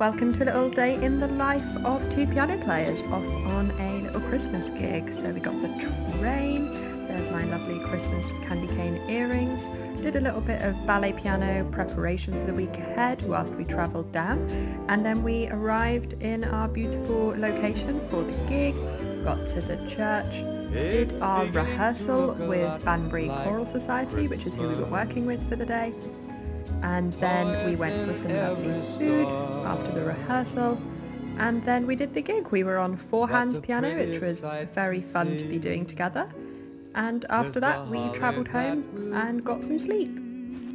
Welcome to a little day in the life of two piano players off on a little Christmas gig. So we got the train, there's my lovely Christmas candy cane earrings, did a little bit of ballet piano preparation for the week ahead whilst we travelled down and then we arrived in our beautiful location for the gig, got to the church, did our rehearsal with Banbury Choral Society which is who we were working with for the day and then we went for some lovely food after the rehearsal and then we did the gig. We were on four hands piano which was very fun to be doing together and after that we travelled home and got some sleep.